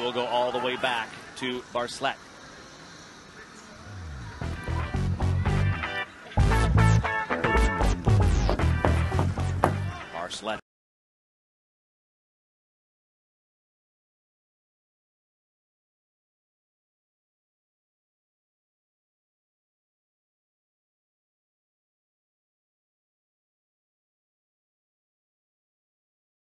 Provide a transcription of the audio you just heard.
Will go all the way back to Barslet.